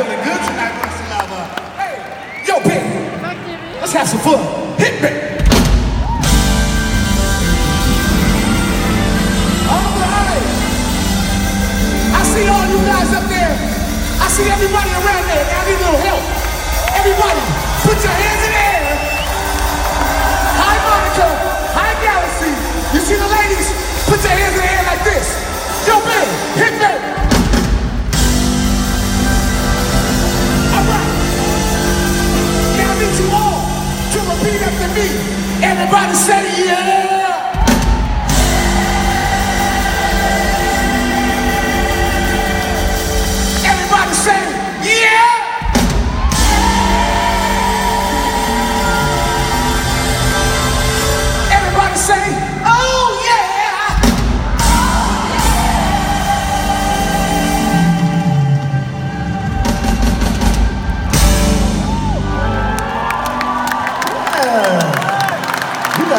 feeling good tonight, Marcelava. Hey, yo, baby, let's have some fun. Hit me. All right. I see all you guys up there. I see everybody around there. I need a little help. Everybody, put your hands in the air. Hi, Monica. Hi, Galaxy. You see the ladies? Put your hands in the air like this. Yo, baby. Everybody say yeah.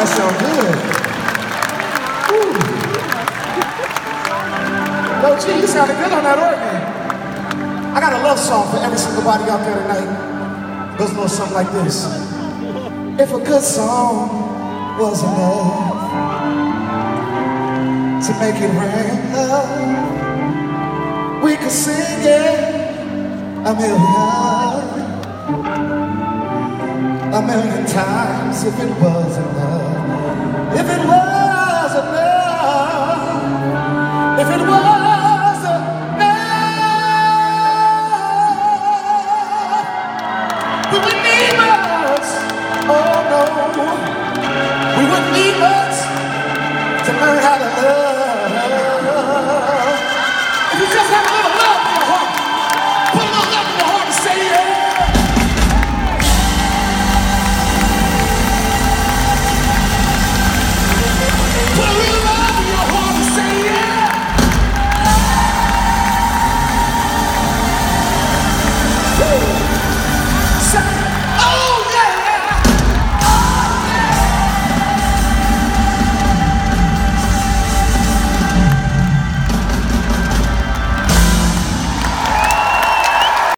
Guys sound good. Woo. Yo, G, you sounded good on that organ. I got a love song for every single body out there tonight. It Goes a little something like this. If a good song was enough to make it rain, we could sing it a million, a million times if it was enough. Oh, we wouldn't need much to learn how to love.